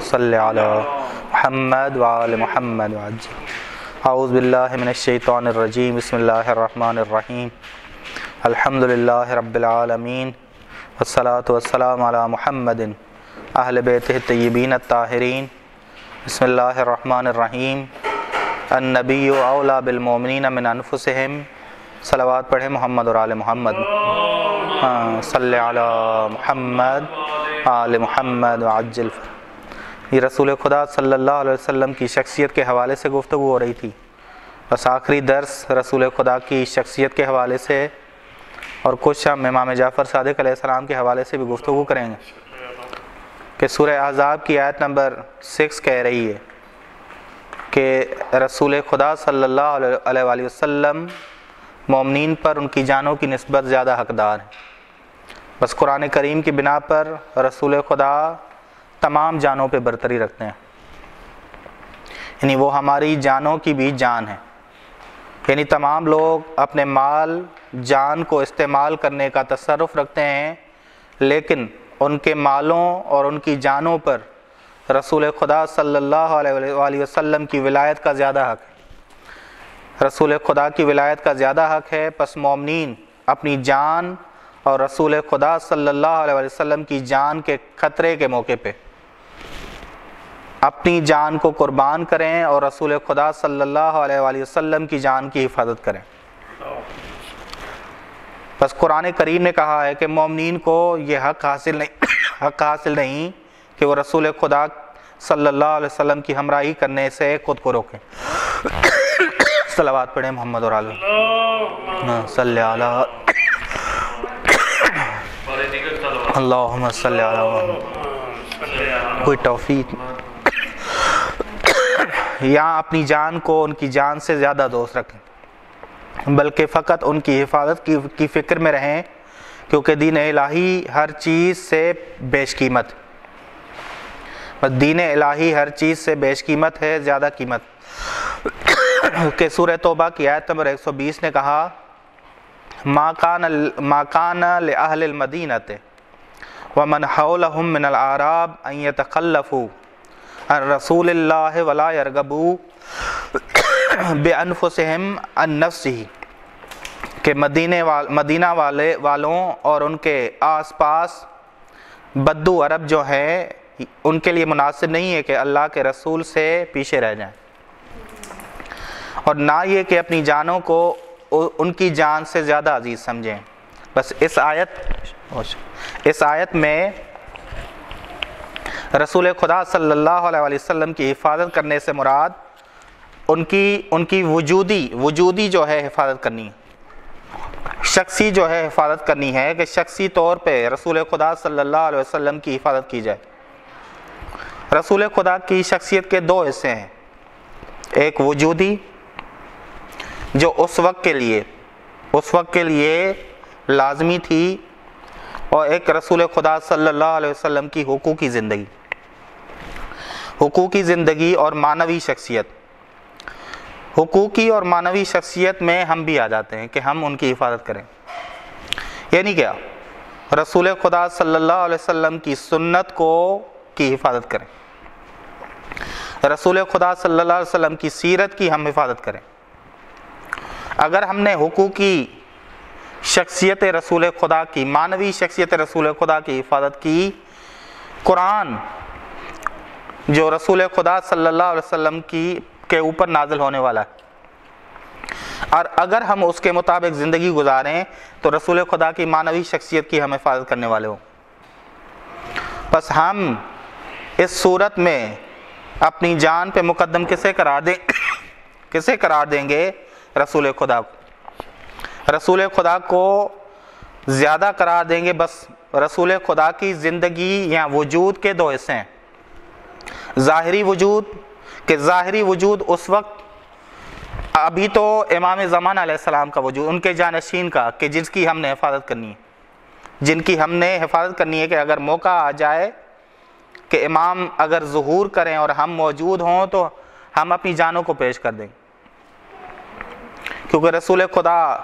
صلی علی محمد وآل محمد وعجل اعوذ باللہ من الشیطان الرجیم. بسم اللہ الرحمن الرحیم. الحمد للہ رب العالمین. والصلاة والسلام علی محمد. اہل بیتہ الطیبین الطاہرین. بسم اللہ الرحمن الرحیم. النبی اولا بالمومنین من انفسہم. صلوات پڑھیں محمد اور آل محمد. ہاں، صلی علی محمد، آل محمد وعجل یہ رسول خدا صلی اللہ علیہ وسلم کی شخصیت کے حوالے سے گفتگو ہو رہی تھی۔ بس آخری درس رسول خدا کی شخصیت کے حوالے سے اور کچھ ہم امام جعفر صادق علیہ السلام کے حوالے سے بھی گفتگو کریں گے۔ کہ سورہ احزاب کی آیت نمبر سکس کہہ رہی ہے کہ رسول خدا صلی اللہ علیہ وآلہ وسلم مومنین پر ان کی جانوں کی نسبت زیادہ حقدار ہیں۔ بس قرآن کریم کی بنا پر رسول خدا تمام جانوں پہ برتری رکھتے ہیں۔ یعنی وہ ہماری جانوں کی بھی جان ہے۔ یعنی تمام لوگ اپنے مال، جان کو استعمال کرنے کا تصرف رکھتے ہیں، لیکن ان کے مالوں اور ان کی جانوں پر رسول خدا صلی اللہ علیہ وسلم کی ولایت کا زیادہ حق ہے۔ رسول خدا کی ولایت کا زیادہ حق ہے، پس مومنین اپنی جان اور رسول خدا صلی اللہ علیہ وسلم کی جان کے خطرے کے موقع پہ۔ اپنی جان کو قربان کریں اور رسول خدا صلی اللہ علیہ وآلہ وسلم کی جان کی حفاظت کریں۔ بس قرآن کریم نے کہا ہے کہ مومنین کو یہ حق حاصل نہیں حق حاصل نہیں کہ وہ رسول خدا صلی اللہ علیہ وسلم کی ہمراہی کرنے سے خود کو روکیں۔ صلوات پڑھیں محمد اور علیہ صلی اللہ۔ اللہم صلی اللہ کوئی توفیق؟ یہاں اپنی جان کو ان کی جان سے زیادہ دوست رکھیں۔ بلکہ فقط ان کی حفاظت کی فکر میں رہیں، کیونکہ دین الہی ہر چیز سے بیش قیمت۔ دین الہی ہر چیز سے بیش قیمت ہے، زیادہ قیمت۔ کہ سورہ توبہ کی آیت نمبر 120 نے کہا، ما کان لأہل المدینت ومن حولهم من العراب ان يتخلفوا رسول اللہ ولا يرغبوا بانفسهم عن نفسه کہ مدینہ والے والوں اور ان کے آس پاس بدو عرب جو ہیں، ان کے لیے مناسب نہیں ہے کہ اللہ کے رسول سے پیچھے رہ جائیں۔ اور نہ یہ کہ اپنی جانوں کو ان کی جان سے زیادہ عزیز سمجھیں۔ بس اس آیت اس آیت میں رسول خدا صلی اللہ علیہ وسلم کی حفاظت کرنے سے مراد ان کی ان کی وجودی وجودی جو ہے حفاظت کرنی۔ شخصی جو ہے حفاظت کرنی ہے کہ شخصی طور پہ رسول خدا صلی اللہ علیہ وسلم کی حفاظت کی جائے۔ رسول خدا کی شخصیت کے دو حصے ہیں۔ ایک وجودی، جو اس وقت کے لیے، اس وقت کے لیے لازمی تھی، اور ایک رسول خدا صلی اللہ علیہ وسلم کی حقوقی زندگی۔ حقوقی زندگی اور معنوی شخصیت۔ حقوقی اور معنوی شخصیت میں ہم بھی آ جاتے ہیں کہ ہم ان کی حفاظت کریں۔ یعنی کیا؟ رسول خدا صلی اللہ علیہ وسلم کی سنت کو کی حفاظت کریں۔ رسول خدا صلی اللہ علیہ وسلم کی سیرت کی ہم حفاظت کریں۔ اگر ہم نے حقوقی شخصیت رسول خدا کی، معنوی شخصیت رسول خدا کی حفاظت کی، قرآن جو رسول خدا صلی اللہ علیہ وسلم کی کے اوپر نازل ہونے والا ہے۔ اور اگر ہم اس کے مطابق زندگی گزاریں تو رسول خدا کی معنوی شخصیت کی ہم حفاظت کرنے والے ہوں۔ بس ہم اس صورت میں اپنی جان پہ مقدم کسے قرار دیں کسے قرار دیں گے؟ رسول خدا کو۔ رسول خدا کو زیادہ قرار دیں گے بس رسول خدا کی زندگی یا وجود کے دو حصے ہیں۔ ظاہری وجود، کہ ظاہری وجود اس وقت، ابھی تو امام زمان علیہ السلام کا وجود، ان کے جانشین کا، کہ جس کی ہم نے حفاظت کرنی ہے۔ جن کی ہم نے حفاظت کرنی ہے کہ اگر موقع آ جائے کہ امام اگر ظہور کریں اور ہم موجود ہوں تو ہم اپنی جانوں کو پیش کر دیں۔ کیونکہ رسول خدا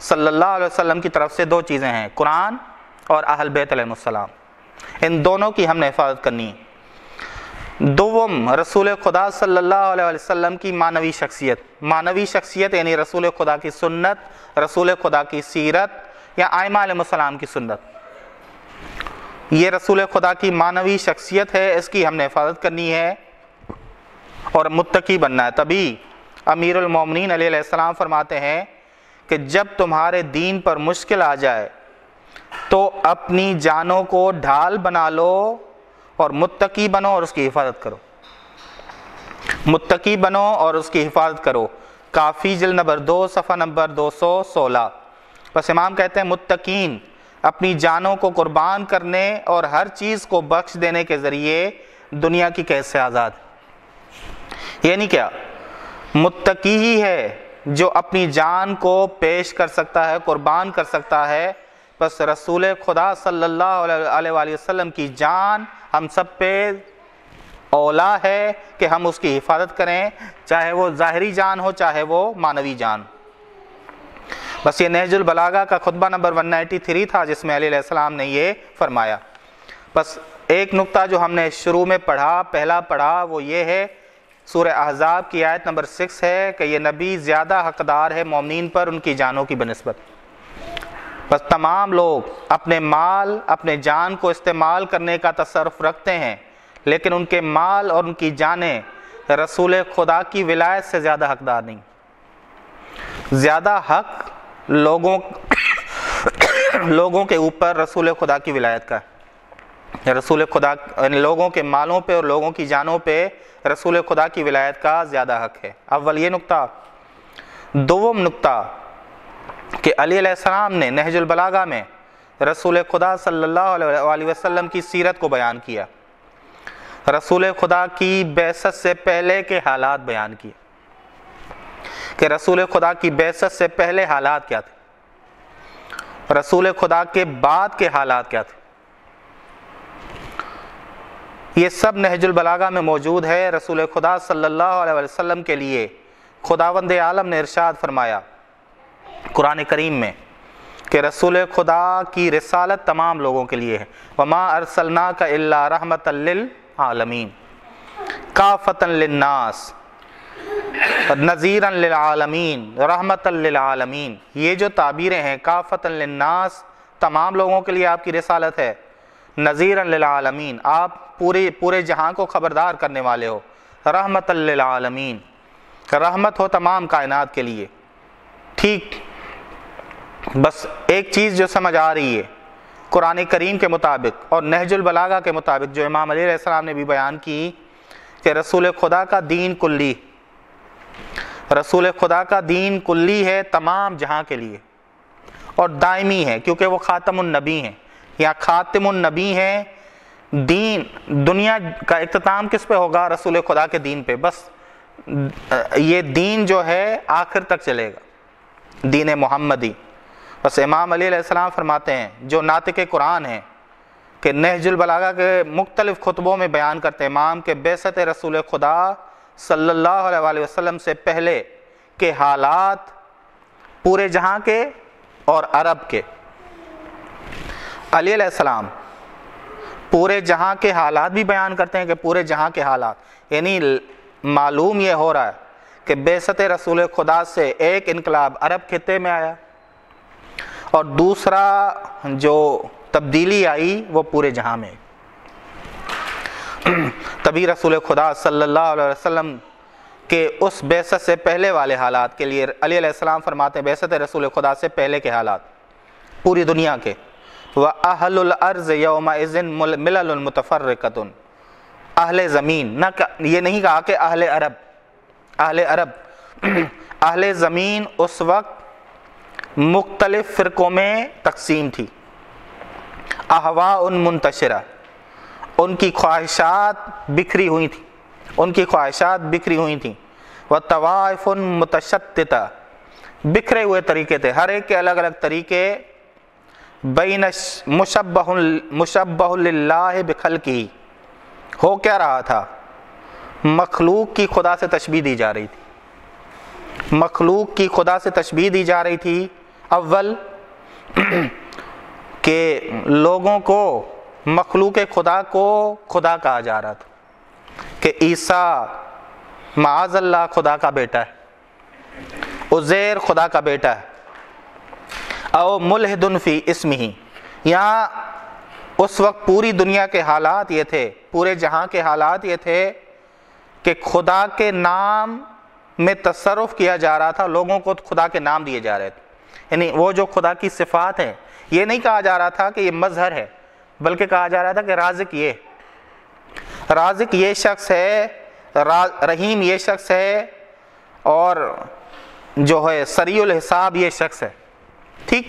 صلی اللہ علیہ وسلم کی طرف سے دو چیزیں ہیں، قرآن اور اہل بیت علیہ السلام۔ ان دونوں کی ہم نے حفاظت کرنی ہے۔ دوم، رسول خدا صلی اللہ علیہ وسلم کی معنوی شخصیت۔ معنوی شخصیت یعنی رسول خدا کی سنت، رسول خدا کی سیرت یا آئمہ علیہ السلام کی سنت۔ یہ رسول خدا کی معنوی شخصیت ہے، اس کی ہم نے حفاظت کرنی ہے اور متقی بننا ہے۔ تبھی امیر المومنین علیہ السلام فرماتے ہیں کہ جب تمہارے دین پر مشکل آ جائے تو اپنی جانوں کو ڈھال بنا لو۔ اور متقی بنو اور اس کی حفاظت کرو۔ متقی بنو اور اس کی حفاظت کرو۔ کافی جل نمبر دو، صفحہ نمبر دو سو سولہ۔ بس امام کہتے ہیں، متقین، اپنی جانوں کو قربان کرنے اور ہر چیز کو بخش دینے کے ذریعے دنیا کی کیسے آزاد۔ یعنی کیا؟ متقی ہی ہے جو اپنی جان کو پیش کر سکتا ہے، قربان کر سکتا ہے۔ بس رسول خدا صلی اللہ علیہ وآلہ وسلم کی جان ہم سب پہ اولا ہے کہ ہم اس کی حفاظت کریں، چاہے وہ ظاہری جان ہو، چاہے وہ مانوی جان۔ بس یہ نہج البلاغہ کا خطبہ نمبر 193 تھا، جس میں علیہ السلام نے یہ فرمایا۔ بس ایک نقطہ جو ہم نے شروع میں پڑھا، پہلا پڑھا، وہ یہ ہے، سورہ احزاب کی آیت نمبر سکس ہے کہ یہ نبی زیادہ حقدار ہے مومنین پر ان کی جانوں کی بنسبت۔ بس تمام لوگ اپنے مال، اپنے جان کو استعمال کرنے کا تصرف رکھتے ہیں، لیکن ان کے مال اور ان کی جانیں رسول خدا کی ولایت سے زیادہ حقدار نہیں۔ زیادہ حق لوگوں لوگوں کے اوپر رسول خدا کی ولایت کا رسول خدا یعنی لوگوں کے مالوں پہ اور لوگوں کی جانوں پہ رسول خدا کی ولایت کا زیادہ حق ہے۔ اول یہ نقطہ، دوم نقطہ کہ علی علیہ السلام نے نہج البلاغہ میں رسول خدا صلی اللہ علیہ وسلم کی سیرت کو بیان کیا۔ رسول خدا کی بیست سے پہلے کے حالات بیان کیے۔ کہ رسول خدا کی بیست سے پہلے حالات کیا تھے۔ رسول خدا کے بعد کے حالات کیا تھے۔ یہ سب نہج البلاغہ میں موجود ہے۔ رسول خدا صلی اللہ علیہ وسلم کے لیے خداوند عالم نے ارشاد فرمایا۔ قرآن کریم میں کہ رسول خدا کی رسالت تمام لوگوں کے لیے ہے۔ وما ارسلنا کا اللہ رحمت للعالمین کافتا للناس نذیرا للعالمین رحمت للعالمین یہ جو تعبیریں ہیں، کافتا للناس، تمام لوگوں کے لیے آپ کی رسالت ہے۔ نذیرا للعالمین آپ پورے پورے جہاں کو خبردار کرنے والے ہو۔ رحمت للعالمین رحمت ہو تمام کائنات کے لیے۔ ٹھیک بس ایک چیز جو سمجھ آ رہی ہے، قرآن کریم کے مطابق اور نہج البلاغہ کے مطابق جو امام علیہ السلام نے بھی بیان کی کہ رسول خدا کا دین کلی، رسول خدا کا دین کلی ہے تمام جہاں کے لیے اور دائمی ہے کیونکہ وہ خاتم النبی ہیں، یا خاتم النبی ہیں، دین دنیا کا اختتام کس پہ ہوگا؟ رسول خدا کے دین پہ۔ بس، یہ دین جو ہے آخر تک چلے گا، دین محمدی۔ بس امام علی علیہ السلام فرماتے ہیں، جو ناطق قرآن ہیں، کہ نہج البلاغہ کے مختلف خطبوں میں بیان کرتے ہیں، امام کہ بیست رسول خدا صلی اللہ علیہ وسلم سے پہلے کے حالات پورے جہاں کے اور عرب کے۔ علی علیہ السلام پورے جہاں کے حالات بھی بیان کرتے ہیں کہ پورے جہاں کے حالات۔ یعنی معلوم یہ ہو رہا ہے کہ بیست رسول خدا سے ایک انقلاب عرب خطے میں آیا اور دوسرا جو تبدیلی آئی وہ پورے جہاں میں تبھی رسول خدا صلی اللہ علیہ وسلم کے اس بیست سے پہلے والے حالات کے لیے علی علیہ السلام فرماتے ہیں، بیست رسول خدا سے پہلے کے حالات، پوری دنیا کے۔ وَأَهْلُ الْأَرْضِ يَوْمَئِذٍ مِلَلُ الْمُتَفَرِّقَةٌ اہل زمین، نہ یہ نہیں کہا کہ اہل عرب اہل عرب۔ اہل زمین اس وقت مختلف فرقوں میں تقسیم تھی۔ احوا ان منتشرہ۔ ان کی خواہشات بکھری ہوئی تھیں۔ ان کی خواہشات بکھری ہوئی تھیں۔ وہ طوائف متشدہ بکھرے ہوئے طریقے تھے۔ ہر ایک کے الگ الگ طریقے۔ بین مشبہ مشبہ اللہ بخل کی ہو کیا رہا تھا؟ مخلوق کی خدا سے تشبیح دی جا رہی تھی۔ مخلوق کی خدا سے تشبیح دی جا رہی تھی۔ اول کہ لوگوں کو مخلوق خدا کو خدا کہا جا رہا تھا کہ عیسیٰ معاذ اللہ خدا کا بیٹا ہے، عزیر خدا کا بیٹا ہے، او ملحدن فی اسم ہی یہاں اس وقت پوری دنیا کے حالات یہ تھے، پورے جہاں کے حالات یہ تھے کہ خدا کے نام میں تصرف کیا جا رہا تھا، لوگوں کو خدا کے نام دیے جا رہے تھے۔ یعنی وہ جو خدا کی صفات ہیں، یہ نہیں کہا جا رہا تھا کہ یہ مظہر ہے، بلکہ کہا جا رہا تھا کہ رازق یہ رازق یہ شخص ہے رحیم یہ شخص ہے، اور جو ہے سری الحساب یہ شخص ہے۔ ٹھیک؟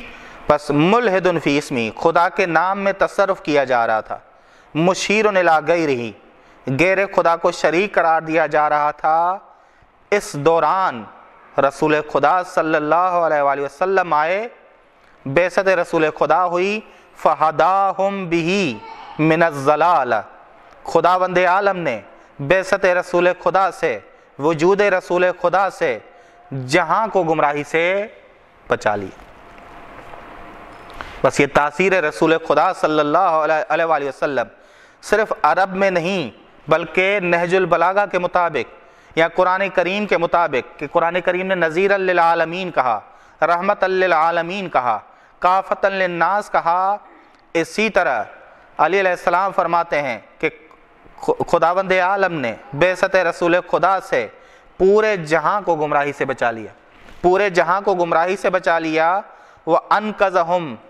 بس ملحدن فی اسمی، خدا کے نام میں تصرف کیا جا رہا تھا۔ مشیر نلا گئی رہی غیر خدا کو شریک قرار دیا جا رہا تھا۔ اس دوران رسول خدا صلی اللہ علیہ وآلہ وسلم آئے۔ بیست رسول خدا ہوئی۔ فہداہم بھی من الزلال۔ خدا وند عالم نے بیست رسول خدا سے، وجود رسول خدا سے جہاں کو گمراہی سے بچا لی۔ بس یہ تاثیر رسول خدا صلی اللہ علیہ وآلہ وسلم صرف عرب میں نہیں، بلکہ نہج البلاغہ کے مطابق یا قرآن کریم کے مطابق کہ قرآن کریم نے نظیر للعالمین کہا رحمت للعالمین کہا کافت للناس کہا۔ اسی طرح علی علیہ السلام فرماتے ہیں کہ خداوند عالم نے بیست رسول خدا سے پورے جہاں کو گمراہی سے بچا لیا۔ پورے جہاں کو گمراہی سے بچا لیا۔ وہ ان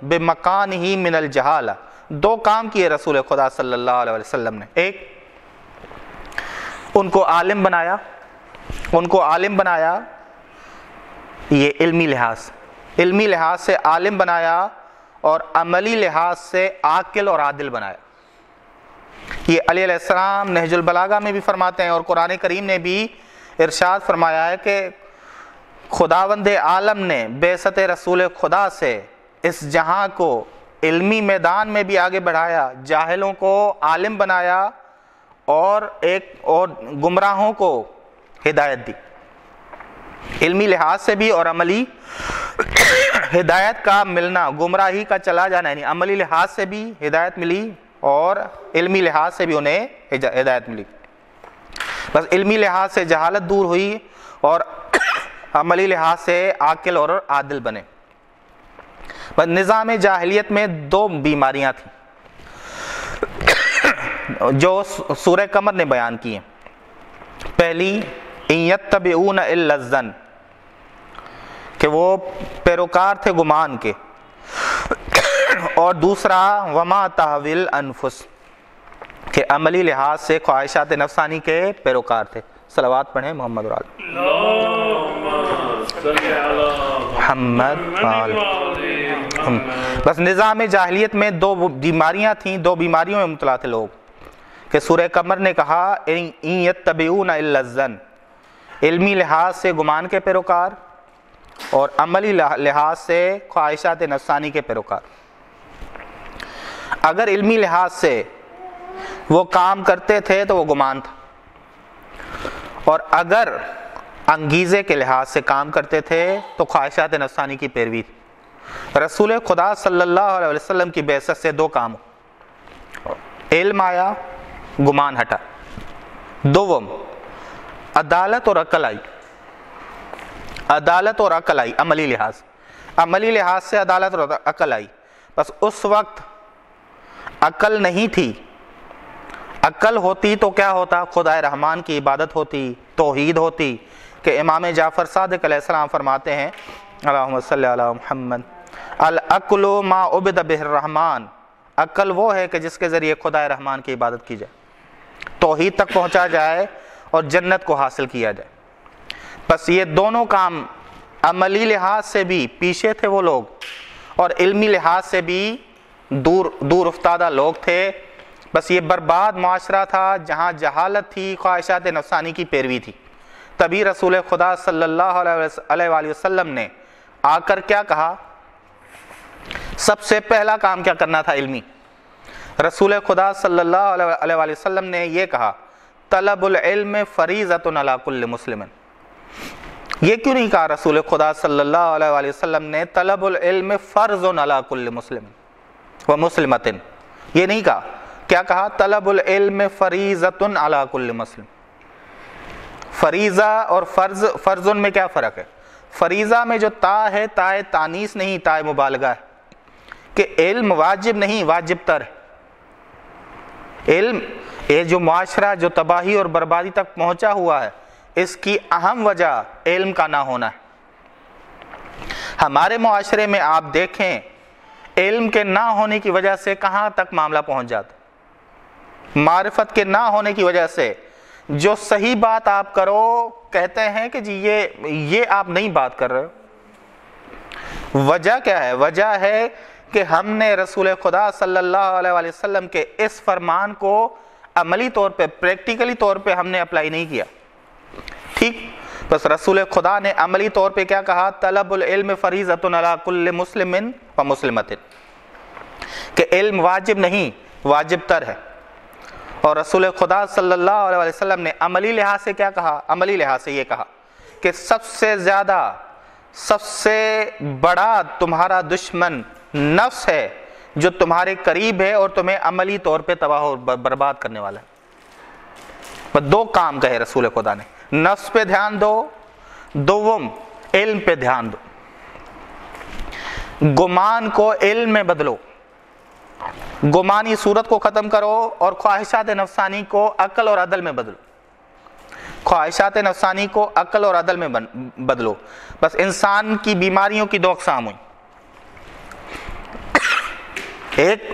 بے مکان ہی من الجہال دو کام کیے رسول خدا صلی اللہ علیہ وسلم نے۔ ایک، ان کو عالم بنایا۔ ان کو عالم بنایا، یہ علمی لحاظ علمی لحاظ سے عالم بنایا اور عملی لحاظ سے عاقل اور عادل بنایا۔ یہ علی علیہ السلام نہج البلاغہ میں بھی فرماتے ہیں اور قرآن کریم نے بھی ارشاد فرمایا ہے کہ خداوند عالم نے بیست رسول خدا سے اس جہاں کو علمی میدان میں بھی آگے بڑھایا، جاہلوں کو عالم بنایا اور ایک اور گمراہوں کو ہدایت دی۔ علمی لحاظ سے بھی اور عملی ہدایت کا ملنا، گمراہی کا چلا جانا یعنی عملی لحاظ سے بھی ہدایت ملی اور علمی لحاظ سے بھی انہیں ہدایت ملی۔ بس علمی لحاظ سے جہالت دور ہوئی اور عملی لحاظ سے عاقل اور عادل بنے۔ بس نظام جاہلیت میں دو بیماریاں تھیں۔ جو سورہ کمر نے بیان کی ہیں۔ پہلی اللزن کہ وہ پیروکار تھے گمان کے۔ اور دوسرا، وما تحویل انفس، کہ عملی لحاظ سے خواہشات نفسانی کے پیروکار تھے۔ صلوات پڑھیں محمد محمد بس نظام جاہلیت میں دو بیماریاں تھیں، دو بیماریوں میں مطلع تھے لوگ۔ کہ سورہ قمر نے کہا یتبعون اللزن علمی لحاظ سے گمان کے پیروکار اور عملی لحاظ سے خواہشات نفسانی کے پیروکار۔ اگر علمی لحاظ سے وہ کام کرتے تھے تو وہ گمان تھا۔ اور اگر انگیزے کے لحاظ سے کام کرتے تھے تو خواہشات نفسانی کی پیروی تھی۔ رسول خدا صلی اللہ علیہ وسلم کی بیست سے دو کام علم آیا، گمان ہٹا۔ دوم عدالت اور عقل آئی۔ عدالت اور عقل آئی، عملی لحاظ۔ عملی لحاظ سے عدالت اور عقل آئی۔ بس اس وقت عقل نہیں تھی۔ عقل ہوتی تو کیا ہوتا؟ خدا رحمان کی عبادت ہوتی، توحید ہوتی۔ کہ امام جعفر صادق علیہ السلام فرماتے ہیں، اللہم صلی اللہ محمد، العقل ما عبد بہ الرحمن۔ عقل وہ ہے کہ جس کے ذریعے خدا رحمان کی عبادت کی جائے۔ توحید تک پہنچا جائے اور جنت کو حاصل کیا جائے۔ بس یہ دونوں کام عملی لحاظ سے بھی پیچھے تھے وہ لوگ، اور علمی لحاظ سے بھی دور دور افتادہ لوگ تھے۔ بس یہ برباد معاشرہ تھا جہاں جہالت تھی، خواہشات نفسانی کی پیروی تھی۔ تبھی رسول خدا صلی اللہ علیہ وآلہ وسلم نے آ کر کیا کہا؟ سب سے پہلا کام کیا کرنا تھا علمی۔ رسول خدا صلی اللہ علیہ وآلہ وسلم نے یہ کہا طلب العلم فریضت علی کل مسلم یہ کیوں نہیں کہا رسول خدا صلی اللہ علیہ وآلہ وسلم نے طلب العلم فرض علی کل مسلم وہ مسلمتن؟ یہ نہیں کہا۔ کیا کہا؟ طلب العلم فریضت علی کل مسلم۔ فریضہ اور فرض فرض میں کیا فرق ہے؟ فریضہ میں جو تا ہے، تا تانیس نہیں، تا مبالغہ ہے۔ کہ علم واجب نہیں، واجب تر ہے۔ علم یہ جو معاشرہ جو تباہی اور بربادی تک پہنچا ہوا ہے، اس کی اہم وجہ علم کا نہ ہونا ہے۔ ہمارے معاشرے میں آپ دیکھیں، علم کے نہ ہونے کی وجہ سے کہاں تک معاملہ پہنچ جاتا معرفت کے نہ ہونے کی وجہ سے جو صحیح بات آپ کرو، کہتے ہیں کہ جی یہ یہ آپ نہیں بات کر رہے وجہ کیا ہے؟ وجہ ہے کہ ہم نے رسول خدا صلی اللہ علیہ وسلم کے اس فرمان کو عملی طور پہ پریکٹیکلی طور پہ ہم نے اپلائی نہیں کیا۔ ٹھیک؟ بس رسول خدا نے عملی طور پہ کیا کہا؟ طلب العلم فریضت علی کل مسلم و مسلمت کہ علم واجب نہیں، واجب تر ہے۔ اور رسول خدا صلی اللہ علیہ وسلم نے عملی لحاظ سے کیا کہا؟ عملی لحاظ سے یہ کہا کہ سب سے زیادہ، سب سے بڑا تمہارا دشمن نفس ہے جو تمہارے قریب ہے اور تمہیں عملی طور پہ تباہ و برباد کرنے والا ہے۔ دو کام کہے رسول خدا نے۔ نفس پہ دھیان دو، دوم علم پہ دھیان دو۔ گمان کو علم میں بدلو۔ گمانی صورت کو ختم کرو اور خواہشات نفسانی کو عقل اور عدل میں بدلو۔ خواہشات نفسانی کو عقل اور عدل میں بدلو۔ بس انسان کی بیماریوں کی دو اقسام ہوئی۔ ایک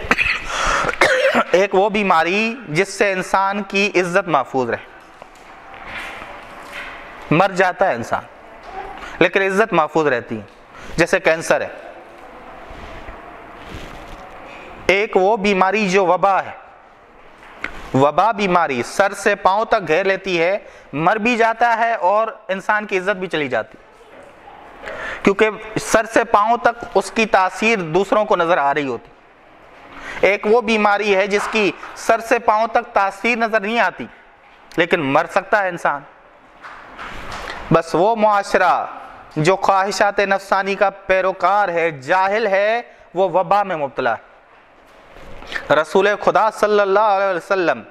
ایک وہ بیماری جس سے انسان کی عزت محفوظ رہے۔ مر جاتا ہے انسان، لیکن عزت محفوظ رہتی ہے، جیسے کینسر ہے۔ ایک وہ بیماری جو وبا ہے، وبا بیماری سر سے پاؤں تک گھیر لیتی ہے، مر بھی جاتا ہے اور انسان کی عزت بھی چلی جاتی کیونکہ سر سے پاؤں تک اس کی تاثیر دوسروں کو نظر آ رہی ہوتی۔ ایک وہ بیماری ہے جس کی سر سے پاؤں تک تاثیر نظر نہیں آتی، لیکن مر سکتا ہے انسان۔ بس وہ معاشرہ جو خواہشات نفسانی کا پیروکار ہے، جاہل ہے، وہ وبا میں مبتلا ہے۔ رسول خدا صلی اللہ علیہ وسلم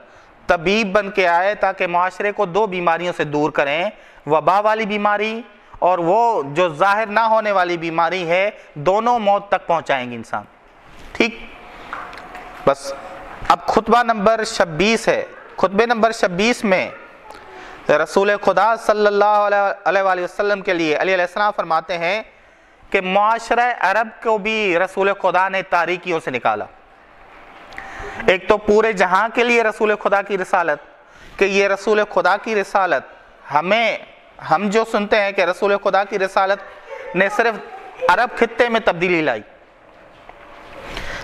طبیب بن کے آئے تاکہ معاشرے کو دو بیماریوں سے دور کریں۔ وبا والی بیماری اور وہ جو ظاہر نہ ہونے والی بیماری ہے، دونوں موت تک پہنچائیں گے انسان۔ ٹھیک؟ بس اب خطبہ نمبر شبیس ہے۔ خطبے نمبر شبیس میں رسول خدا صلی اللہ علیہ وآلہ وسلم کے لیے علیہ السلام فرماتے ہیں کہ معاشرہ عرب کو بھی رسول خدا نے تاریکیوں سے نکالا۔ ایک تو پورے جہاں کے لیے رسول خدا کی رسالت، کہ یہ رسول خدا کی رسالت ہمیں، ہم جو سنتے ہیں کہ رسول خدا کی رسالت نے صرف عرب خطے میں تبدیلی لائی۔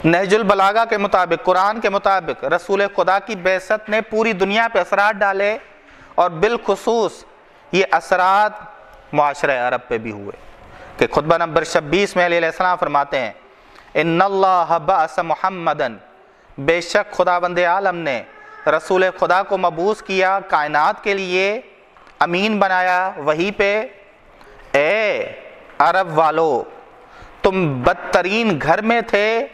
نہج البلاغہ کے مطابق، قرآن کے مطابق رسول خدا کی بیست نے پوری دنیا پہ اثرات ڈالے اور بالخصوص یہ اثرات معاشرہ عرب پہ بھی ہوئے۔ کہ خطبہ نمبر شبیس میں علیہ السلام فرماتے ہیں، ان اللہ بأس محمدن بے شک خدا بند عالم نے رسول خدا کو مبوس کیا، کائنات کے لیے امین بنایا۔ وہی پہ، اے عرب والو، تم بدترین گھر میں تھے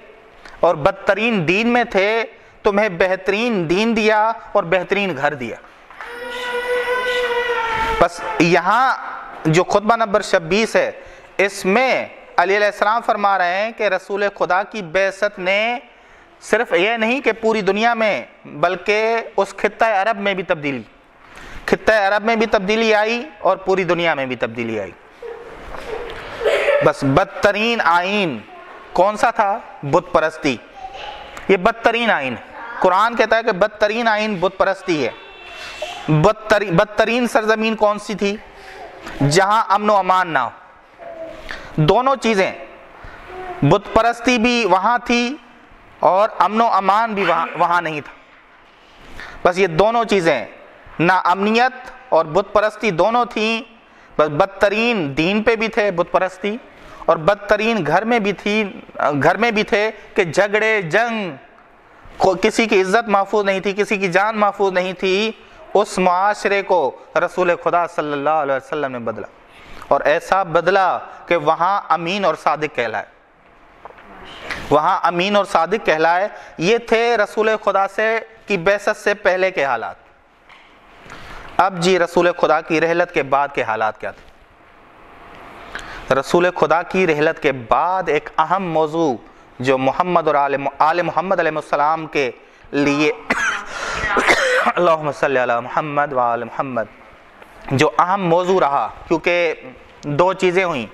اور بدترین دین میں تھے، تمہیں بہترین دین دیا اور بہترین گھر دیا۔ بس یہاں جو خطبہ نمبر شبیس ہے، اس میں علی علیہ السلام فرما رہے ہیں کہ رسول خدا کی بیست نے صرف یہ نہیں کہ پوری دنیا میں، بلکہ اس خطہ عرب میں بھی تبدیلی۔ خطہ عرب میں بھی تبدیلی آئی اور پوری دنیا میں بھی تبدیلی آئی۔ بس بدترین آئین کون سا تھا؟ بت پرستی۔ یہ بدترین آئین قرآن کہتا ہے کہ بدترین آئین بت پرستی ہے۔ بدترین سرزمین کون سی تھی؟ جہاں امن و امان نہ ہو۔ دونوں چیزیں۔ بت پرستی بھی وہاں تھی اور امن و امان بھی وہاں وہاں نہیں تھا۔ بس یہ دونوں چیزیں نا امنیت اور بت پرستی دونوں تھیں۔ بس بدترین دین پہ بھی تھے بت پرستی۔ اور بدترین گھر میں بھی تھی، گھر میں بھی تھے کہ جھگڑے، جنگ۔ کسی کی عزت محفوظ نہیں تھی، کسی کی جان محفوظ نہیں تھی۔ اس معاشرے کو رسول خدا صلی اللہ علیہ وسلم نے بدلا۔ اور ایسا بدلا کہ وہاں امین اور صادق کہلائے۔ وہاں امین اور صادق کہلائے۔ یہ تھے رسول خدا سے، کی بیست سے پہلے کے حالات۔ اب جی رسول خدا کی رحلت کے بعد کے حالات کیا تھے؟ رسول خدا کی رحلت کے بعد ایک اہم موضوع جو محمد اور آل محمد علیہ السلام کے لیے اللہم صلی علی محمد و آل محمد جو اہم موضوع رہا، کیونکہ دو چیزیں ہوئیں،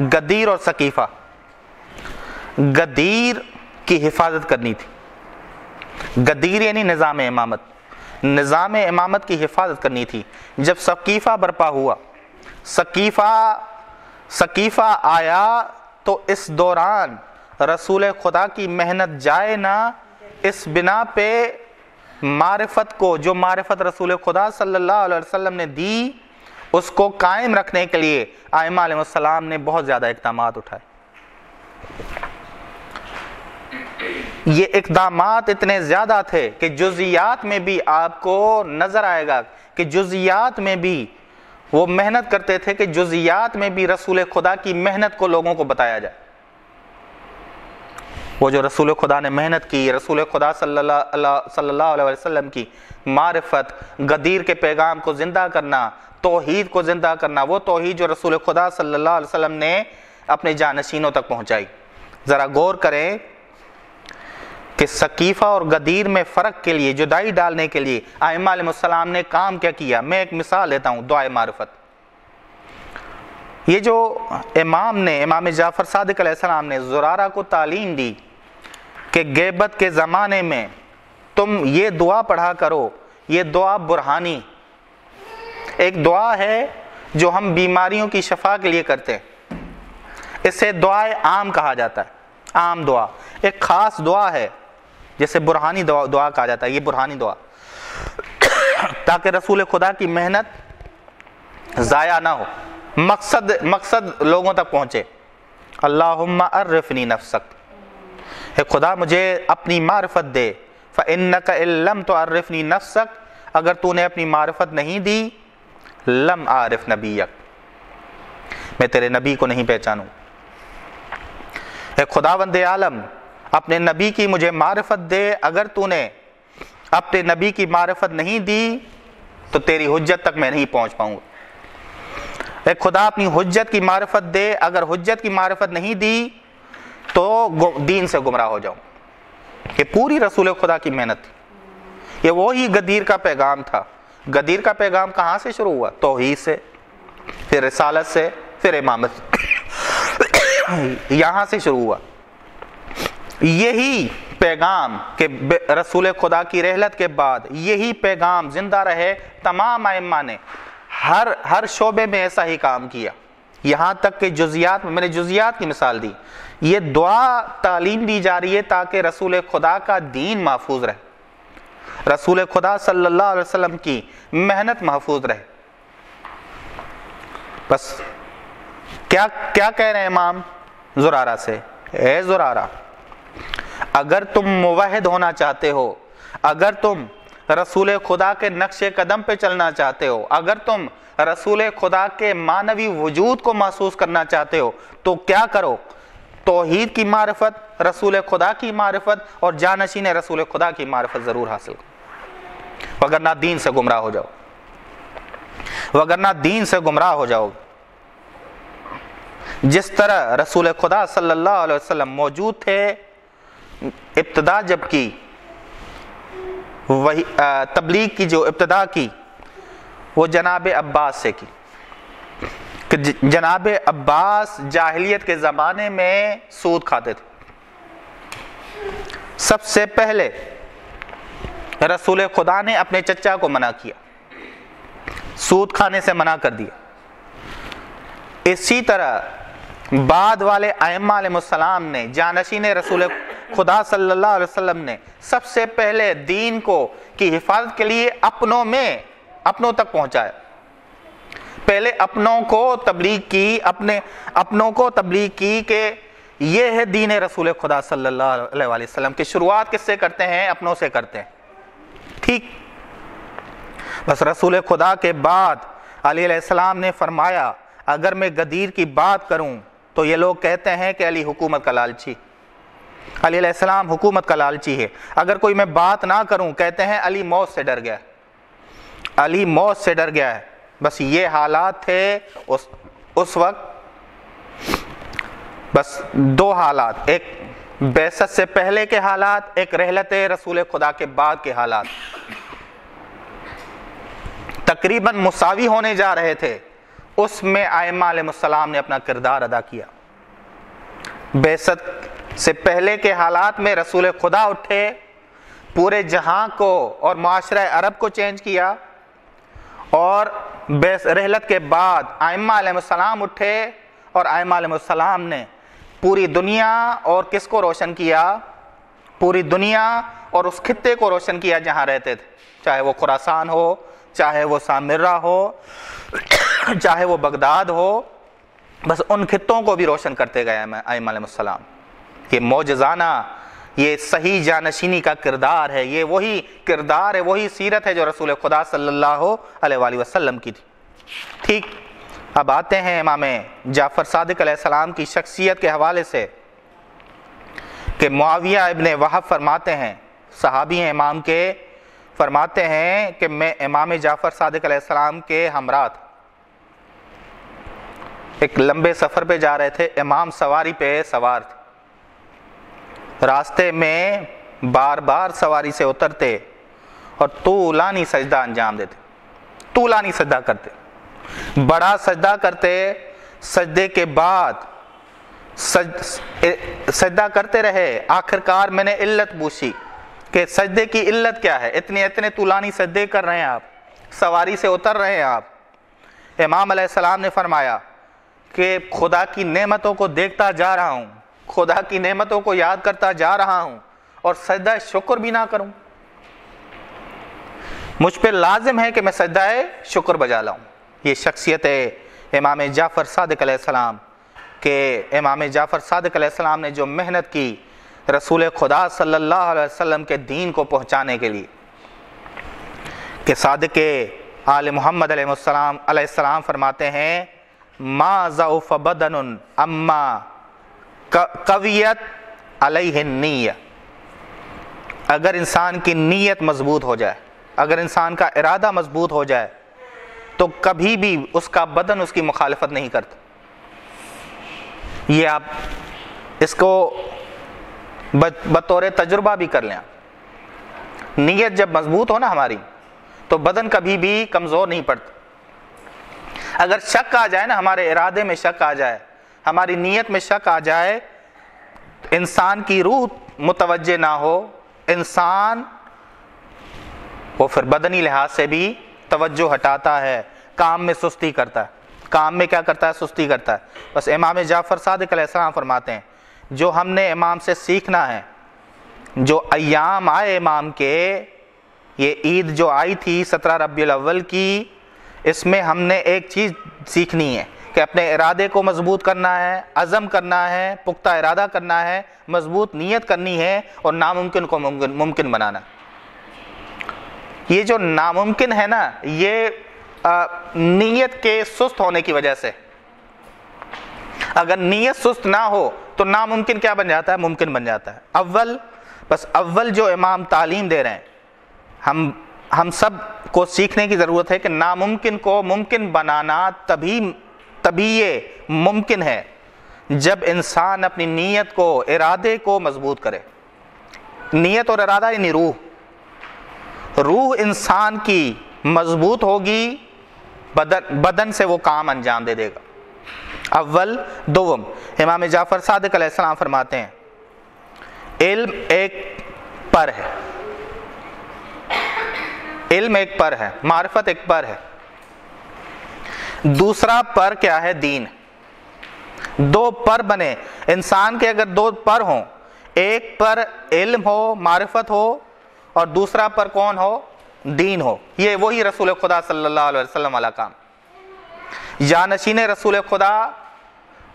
گدیر اور ثقیفہ۔ گدیر کی حفاظت کرنی تھی۔ گدیر یعنی نظام امامت۔ نظام امامت کی حفاظت کرنی تھی۔ جب ثقیفہ برپا ہوا، ثقیفہ ثقیفہ آیا تو اس دوران رسول خدا کی محنت جائے نہ، اس بنا پہ معرفت کو، جو معرفت رسول خدا صلی اللہ علیہ وسلم نے دی، اس کو قائم رکھنے کے لیے آئمہ علیہ السلام نے بہت زیادہ اقدامات اٹھائے۔ یہ اقدامات اتنے زیادہ تھے کہ جزیات میں بھی آپ کو نظر آئے گا کہ جزیات میں بھی وہ محنت کرتے تھے کہ جزیات میں بھی رسول خدا کی محنت کو لوگوں کو بتایا جائے۔ وہ جو رسول خدا نے محنت کی، رسول خدا صلی اللہ صلی اللہ علیہ وسلم کی معرفت غدیر کے پیغام کو زندہ کرنا، توحید کو زندہ کرنا، وہ توحید جو رسول خدا صلی اللہ علیہ وسلم نے اپنے جانشینوں تک پہنچائی۔ ذرا غور کریں کہ ثقیفہ اور غدیر میں فرق کے لیے، جدائی ڈالنے کے لیے آئمہ علیہ السلام نے کام کیا کیا؟ میں ایک مثال لیتا ہوں، دعائے معرفت۔ یہ جو امام نے، امام جعفر صادق علیہ السلام نے زرارہ کو تعلیم دی کہ غیبت کے زمانے میں تم یہ دعا پڑھا کرو، یہ دعا برہانی۔ ایک دعا ہے جو ہم بیماریوں کی شفا کے لیے کرتے ہیں۔ اسے دعائے عام کہا جاتا ہے، عام دعا۔ ایک خاص دعا ہے جیسے برہانی دعا دعا کہا جاتا ہے، یہ برہانی دعا۔ تاکہ رسول خدا کی محنت ضائع نہ ہو۔ مقصد مقصد لوگوں تک پہنچے۔ اللہم عرفنی نفسک۔ اے خدا، مجھے اپنی معرفت دے۔ فَإِنَّكَ إِلَّمْ تُعَرِّفْنِي نَفْسَكَ اگر تو نے اپنی معرفت نہیں دی، لم عارف نبیک۔ میں تیرے نبی کو نہیں پہچانوں۔ اے خداوند عالم اپنے نبی کی مجھے معرفت دے، اگر تو نے اپنے نبی کی معرفت نہیں دی، تو تیری حجت تک میں نہیں پہنچ پاؤں گا۔ اے خدا، اپنی حجت کی معرفت دے، اگر حجت کی معرفت نہیں دی، تو دین سے گمراہ ہو جاؤں۔ یہ پوری رسول خدا کی محنت تھی۔ یہ وہی گدیر کا پیغام تھا۔ گدیر کا پیغام کہاں سے شروع ہوا؟ توحید سے، پھر رسالت سے، پھر امامت یہاں سے شروع ہوا۔ یہی پیغام کہ رسول خدا کی رحلت کے بعد یہی پیغام زندہ رہے تمام ائمہ نے۔ ہر ہر شعبے میں ایسا ہی کام کیا۔ یہاں تک کہ جزیات میں میں نے جزیات کی مثال دی۔ یہ دعا تعلیم دی جا رہی ہے تاکہ رسول خدا کا دین محفوظ رہے۔ رسول خدا صلی اللہ علیہ وسلم کی محنت محفوظ رہے۔ بس کیا کیا کہہ رہے ہیں امام؟ زرارہ سے۔ اے زرارہ اگر تم موحد ہونا چاہتے ہو، اگر تم رسول خدا کے نقش قدم پہ چلنا چاہتے ہو، اگر تم رسول خدا کے مانوی وجود کو محسوس کرنا چاہتے ہو، تو کیا کرو؟ توحید کی معرفت، رسول خدا کی معرفت اور جانشین رسول خدا کی معرفت ضرور حاصل کرو۔ وگرنہ دین سے گمراہ ہو جاؤ۔ وگرنہ دین سے گمراہ ہو جاؤ۔ جس طرح رسول خدا صلی اللہ علیہ وسلم موجود تھے ابتدا جب کی، وہی تبلیغ کی جو ابتدا کی، وہ جناب عباس سے کی۔ کہ جناب عباس جاہلیت کے زمانے میں سود کھاتے تھے۔ سب سے پہلے رسول خدا نے اپنے چچا کو منع کیا۔ سود کھانے سے منع کر دیا۔ اسی طرح بعد والے ائمہ علیہ السلام نے، جانشین رسول خدا صلی اللہ علیہ وسلم نے سب سے پہلے دین کو کی حفاظت کے لیے اپنوں میں اپنوں تک پہنچایا۔ پہلے اپنوں کو تبلیغ کی، اپنے اپنوں کو تبلیغ کی کہ یہ ہے دین رسول خدا صلی اللہ علیہ وسلم کی شروعات کس سے کرتے ہیں، اپنوں سے کرتے ہیں۔ ٹھیک۔ بس رسول خدا کے بعد علی علیہ السلام نے فرمایا، اگر میں غدیر کی بات کروں تو یہ لوگ کہتے ہیں کہ علی حکومت کا لالچی۔ علی علیہ السلام حکومت کا لالچی ہے۔ اگر کوئی میں بات نہ کروں، کہتے ہیں علی موت سے ڈر گیا۔ علی موت سے ڈر گیا ہے۔ بس یہ حالات تھے اس اس وقت۔ بس دو حالات، ایک بیست سے پہلے کے حالات، ایک رحلت رسول خدا کے بعد کے حالات۔ تقریباً مساوی ہونے جا رہے تھے۔ اس میں آئمہ علیہ السلام نے اپنا کردار ادا کیا۔ بیست سے پہلے کے حالات میں رسول خدا اٹھے، پورے جہاں کو اور معاشرہ عرب کو چینج کیا اور رحلت کے بعد آئمہ علیہ السلام اٹھے اور آئمہ علیہ السلام نے پوری دنیا اور کس کو روشن کیا؟ پوری دنیا اور اس خطے کو روشن کیا جہاں رہتے تھے، چاہے وہ خراسان ہو، چاہے وہ سامرہ ہو، چاہے وہ بغداد ہو، بس ان خطوں کو بھی روشن کرتے گئے آئمہ علیہ السلام۔ یہ موجزانہ یہ صحیح جانشینی کا کردار ہے، یہ وہی کردار ہے، وہی سیرت ہے جو رسول خدا صلی اللہ علیہ وآلہ وسلم کی تھی۔ ٹھیک؟ اب آتے ہیں امام جعفر صادق علیہ السلام کی شخصیت کے حوالے سے کہ معاویہ ابن وحب فرماتے ہیں، صحابی ہیں امام کے، فرماتے ہیں کہ میں امام جعفر صادق علیہ السلام کے ہمراہ تھا۔ ایک لمبے سفر پہ جا رہے تھے، امام سواری پہ سوار تھے۔ راستے میں بار بار سواری سے اترتے اور طولانی سجدہ انجام دیتے، طولانی سجدہ کرتے۔ بڑا سجدہ کرتے، سجدے کے بعد سجدہ کرتے رہے۔ آخرکار میں نے علت پوچھی کہ سجدے کی علت کیا ہے؟ اتنے اتنے طولانی سجدے کر رہے ہیں آپ، سواری سے اتر رہے ہیں آپ۔ امام علیہ السلام نے فرمایا کہ خدا کی نعمتوں کو دیکھتا جا رہا ہوں۔ خدا کی نعمتوں کو یاد کرتا جا رہا ہوں اور سجدہ شکر بھی نہ کروں۔ مجھ پہ لازم ہے کہ میں سجدہ شکر بجا لاؤں۔ یہ شخصیت ہے امام جعفر صادق علیہ السلام کہ امام جعفر صادق علیہ السلام نے جو محنت کی رسول خدا صلی اللہ علیہ وسلم کے دین کو پہنچانے کے لیے کہ صادق آل محمد علیہ السلام علیہ السلام فرماتے ہیں، ما ضعف بدن اما قویت علیہ نیہ اگر انسان کی نیت مضبوط ہو جائے، اگر انسان کا ارادہ مضبوط ہو جائے، تو کبھی بھی اس کا بدن اس کی مخالفت نہیں کرتا۔ یہ آپ اس کو بطور تجربہ بھی کر لیں نیت جب مضبوط ہو نا ہماری، تو بدن کبھی بھی کمزور نہیں پڑتا۔ اگر شک آ جائے نا، ہمارے ارادے میں شک آ جائے ہماری نیت میں شک آ جائے، انسان کی روح متوجہ نہ ہو، انسان وہ پھر بدنی لحاظ سے بھی توجہ ہٹاتا ہے، کام میں سستی کرتا ہے۔ کام میں کیا کرتا ہے؟ سستی کرتا ہے۔ بس امام جعفر صادق علیہ السلام فرماتے ہیں، جو ہم نے امام سے سیکھنا ہے، جو ایام آئے امام کے، یہ عید جو آئی تھی، سترہ ربیع الاول کی، اس میں ہم نے ایک چیز سیکھنی ہے۔ کہ اپنے ارادے کو مضبوط کرنا ہے، عزم کرنا ہے، پختہ ارادہ کرنا ہے، مضبوط نیت کرنی ہے اور ناممکن کو ممکن ممکن بنانا۔ یہ جو ناممکن ہے نا، یہ نیت کے سست ہونے کی وجہ سے۔ اگر نیت سست نہ ہو تو ناممکن کیا بن جاتا ہے؟ ممکن بن جاتا ہے۔ اول، بس اول جو امام تعلیم دے رہے ہیں، ہم ہم سب کو سیکھنے کی ضرورت ہے کہ ناممکن کو ممکن بنانا تبھی تبھی یہ ممکن ہے جب انسان اپنی نیت کو، ارادے کو مضبوط کرے۔ نیت اور ارادہ یعنی روح۔ روح انسان کی مضبوط ہوگی، بدن بدن سے وہ کام انجام دے دے گا۔ اول دوم، امام جعفر صادق علیہ السلام فرماتے ہیں، علم ایک پر ہے۔ علم ایک پر ہے، معرفت ایک پر ہے۔ دوسرا پر کیا ہے دین؟ دو پر بنے۔ انسان کے اگر دو پر ہوں، ایک پر علم ہو، معرفت ہو، اور دوسرا پر کون ہو؟ دین ہو۔ یہ وہی رسول خدا صلی اللہ علیہ وسلم والا کام۔ جانشین رسول خدا،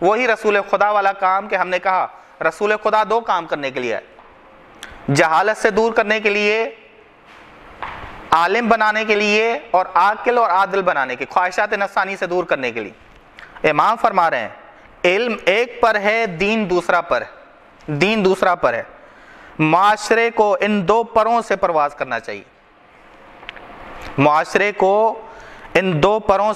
وہی رسول خدا والا کام کہ ہم نے کہا، رسول خدا دو کام کرنے کے لیے جہالت سے دور کرنے کے لیے عالم بنانے کے لیے اور عاقل اور عادل بنانے کے خواہشات نفسانی سے دور کرنے کے لیے۔ امام فرما رہے ہیں، علم ایک پر ہے، دین دوسرا پر ہے۔ دین دوسرا پر ہے۔ معاشرے کو ان دو پروں سے پرواز کرنا چاہیے۔ معاشرے کو ان دو پروں